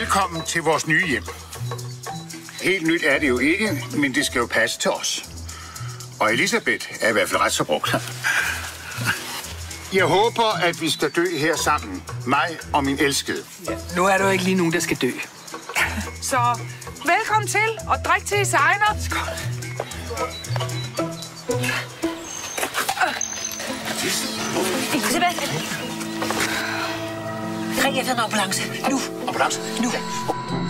Velkommen til vores nye hjem. Helt nyt er det jo ikke, men det skal jo passe til os. Og Elisabeth er i hvert fald ret så brugt. Jeg håber, at vi skal dø her sammen. Mig og min elskede. Ja, nu er der jo ikke lige nogen, der skal dø. Så velkommen til, og drik til I sejner. Skål. Elisabeth! jij dan ambulance. Nu, Ambulance? Doe.